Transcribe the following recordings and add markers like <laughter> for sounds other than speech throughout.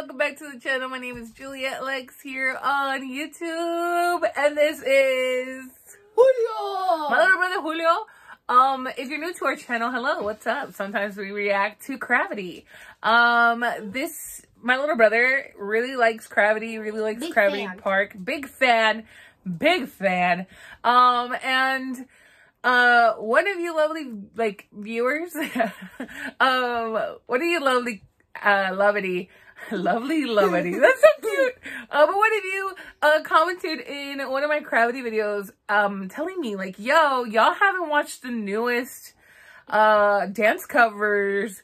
welcome back to the channel. My name is Juliet Lexx here on YouTube, and this is Julio! my little brother Julio. Um, if you're new to our channel, hello, what's up? Sometimes we react to Cravity. Um, this, my little brother really likes Cravity, really likes Big Cravity fan. Park. Big fan, big fan. Um, and, uh, one of you lovely, like, viewers, <laughs> um, one of you lovely, uh, Luvity, <laughs> lovely Luvity, that's so cute. Uh, but one of you, uh, commented in one of my Cravity videos, um, telling me, like, yo, y'all haven't watched the newest, uh, dance covers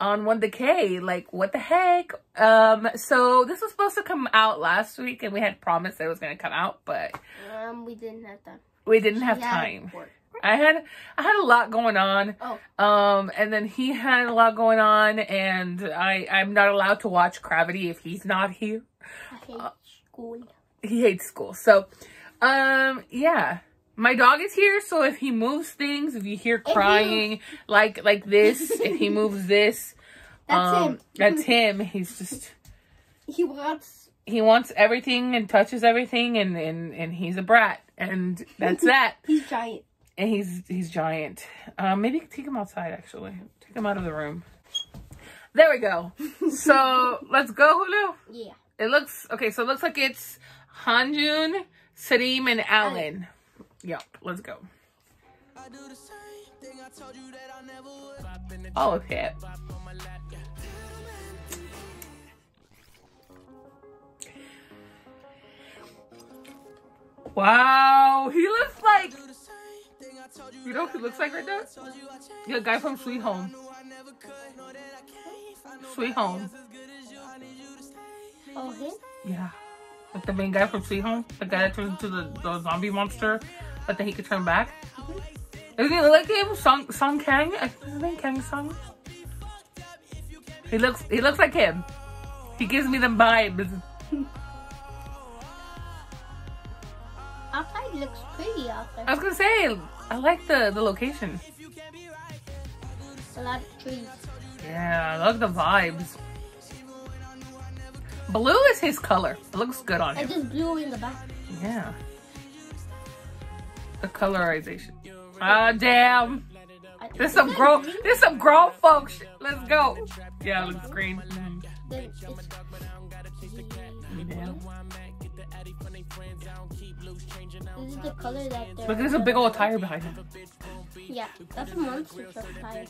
on 1theK. Like, what the heck? Um, so this was supposed to come out last week and we had promised that it was going to come out, but Um, we didn't have time. we didn't have time. work. I had I had a lot going on. Oh. Um and then he had a lot going on and I I'm not allowed to watch Cravity if he's not here. I hate school. He hates school. So um yeah. My dog is here, so if he moves things, if you hear crying like like this, if he <laughs> moves this, That's um him. that's him. He's just <laughs> He wants. he wants everything and touches everything and and and he's a brat and that's <laughs> that. He's giant. And he's he's giant. Um, maybe take him outside. Actually, take him out of the room. There we go. <laughs> So let's go, Hulu. Yeah. It looks okay. So it looks like it's Hyeongjun, Serim, and Allen. Yep. Let's go. All of it. Wow, he looks like you know who he looks like right there? The guy from Sweet Home. Sweet Home. Oh, him? Yeah. Like the main guy from Sweet Home. The guy that turns into the, the zombie monster, but then he could turn back. Mm-hmm. Doesn't he look like him? Song Song Kang? I think his name Kang Song. He looks he looks like him. He gives me the vibes. <laughs> Outside looks pretty out I was gonna say, I like the, the location. A lot of trees. Yeah, I love the vibes. Blue is his color. It looks good on him. just blue in the back. Yeah. The colorization. Ah, damn. There's some grown, there's some grown folks. Let's go. Yeah, it looks green. Mhm. Yeah. This is the color that they're. Look, there's a big old tire behind him. Yeah, that's a monster truck tire.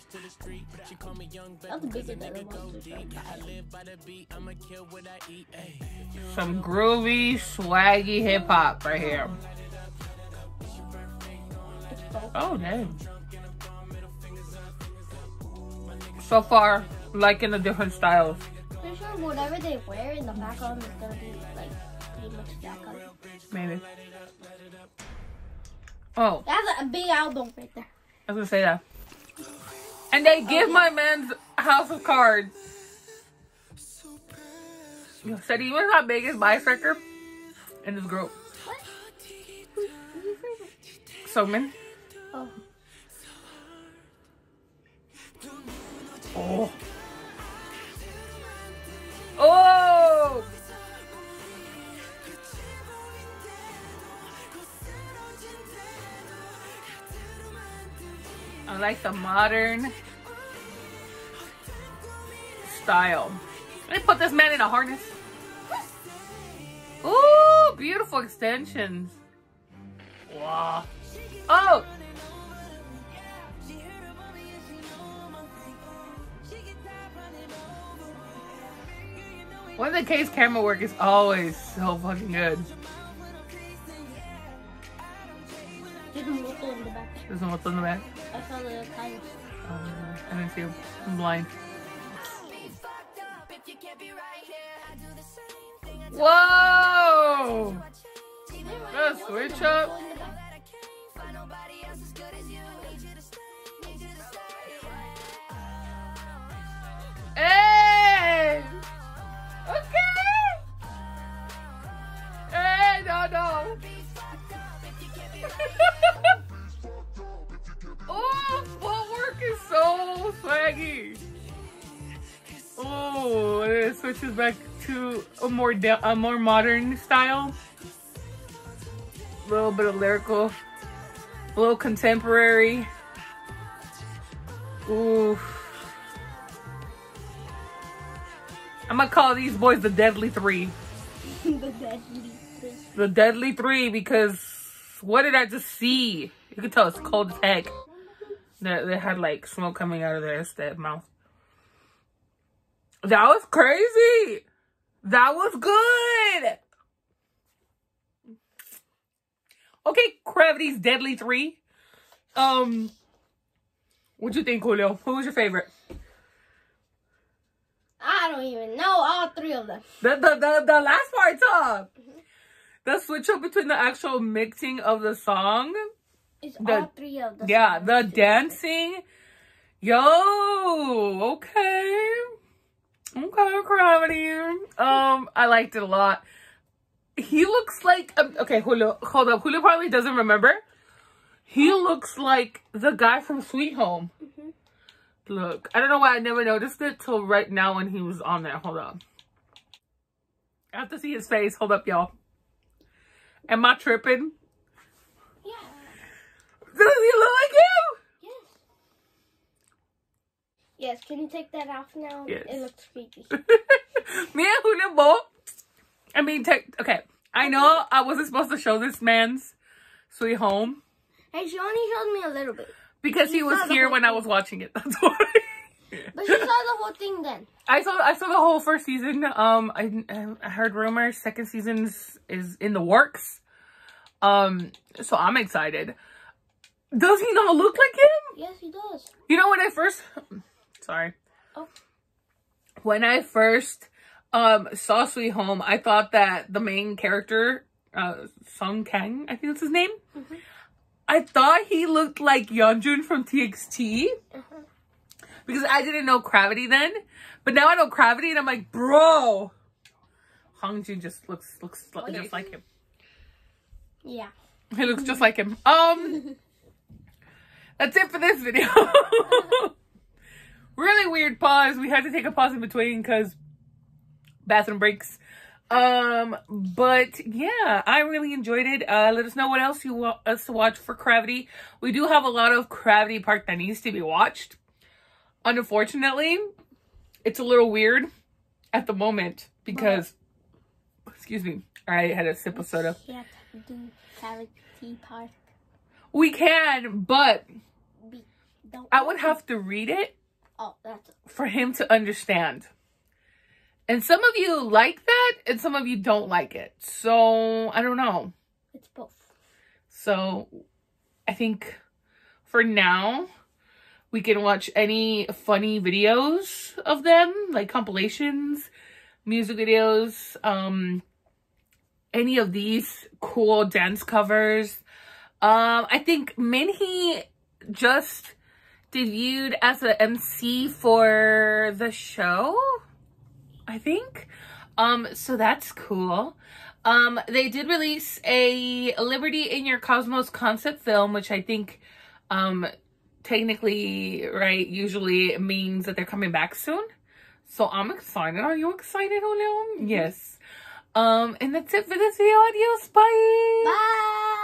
That's bigger than a monster truck tire. Some groovy, swaggy hip hop right here. Oh, damn. So far, liking the different styles. Pretty sure whatever they wear in the background is gonna be like pretty much that color. Maybe. Oh, That's a big album right there. I was gonna say that. And they give my man's House of Cards. Yo, said he was our biggest bicycer in this group. What? Who- who's your favorite? Seongmin. Oh, Oh. Oh! I like the modern style. They put this man in a harness. Ooh, beautiful extensions. Wow. Oh! One of the case camera work is always so fucking good. There's a motor in the back. There's what's on the back. I saw the tires. Um, I didn't see. I'm blind. Whoa! Let's switch up. Swaggy. Oh, it switches back to a more a more modern style. A little bit of lyrical, a little contemporary. Ooh. I'm gonna call these boys the Deadly Three. the deadly three. The Deadly Three because what did I just see? You can tell it's cold as heck. They, they had like smoke coming out of their, their mouth. That was crazy. That was good. Okay, Cravity's Deadly Three. Um, what'd you think, Julio? Who was your favorite? I don't even know all three of them. The the the, the last part, huh? The switch up between the actual mixing of the song. It's The- all three of them. Yeah, the dancing. Yo, okay. Okay, Cravity. Um, I liked it a lot. He looks like um, okay, Julio. Hold up, Julio probably doesn't remember. He looks like the guy from Sweet Home. Mhm. Look, I don't know why I never noticed it till right now when he was on there. Hold up. I have to see his face. Hold up, y'all. Am I tripping? Yeah. Does he look like him? Yes. Yes. Can you take that off now? Yes. It looks creepy. <laughs> Me and Julio both. I mean, tech. Okay, I know I wasn't supposed to show this man's sweet home hey, she only showed me a little bit, because he was here when I was watching it. <laughs> That's why. but she saw the whole thing then. I saw I saw the whole first season. Um, I, I heard rumors second season's is in the works. Um, so I'm excited. Does he not look like him? Yes, he does. You know when I first, sorry, Oh. when I first um saw Sweet Home, I thought that the main character, uh, Sung Kang, I think that's his name. Mhm. I thought he looked like Yeonjun from TXT Uh-huh. because I didn't know Cravity then, but now I know Cravity, and I'm like, bro, Hyeongjun just looks looks Oh, just like him. Yeah. He looks just like him. Um, <laughs> that's it for this video. <laughs> really weird pause. We had to take a pause in between because bathroom breaks. Um, but yeah, I really enjoyed it. Uh, let us know what else you want us to watch for Cravity. We do have a lot of Cravity Park that needs to be watched. Unfortunately, it's a little weird at the moment because, excuse me, I had a sip of soda. To do charity part. We can, but. I would have to read it Oh, that's. for him to understand. And some of you like that, and some of you don't like it. So, I don't know. It's both. So, I think for now, we can watch any funny videos of them, like compilations, music videos, um, any of these cool dance covers. Um, I think Minhee just debuted as an MC for the show, I think. Um, so that's cool. Um, they did release a Liberty in Your Cosmos concept film, which I think, um, technically, right, usually means that they're coming back soon. So I'm excited. Are you excited, Julio? Yes. Um, and that's it for this video. Adios. Bye. Bye.